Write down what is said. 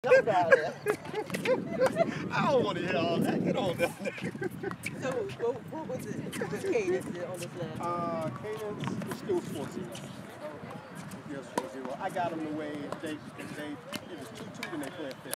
I don't want to hear all that. Get on down there. So what, what was it? The cadence on this last? Uh, Cadence is still 4 0. Yes, 4 0. I got them the way they, they,